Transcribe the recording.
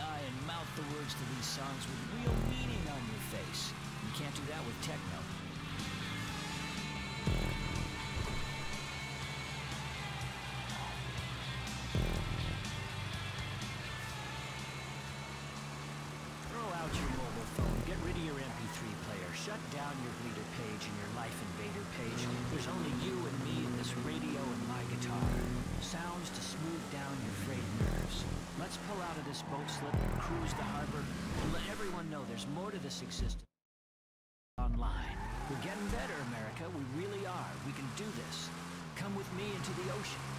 eye and mouth the words to these songs with real meaning on your face. You can't do that with techno. Throw out your mobile phone, get rid of your MP3 player, shut down your Bleeter page and your Life Invader page. There's only you and me and this radio and my guitar. Sounds to smooth down your frayed nerves. Let's pull out of this boat slip, cruise the harbor, and let everyone know there's more to this existence online. We're getting better, America. We really are. We can do this. Come with me into the ocean.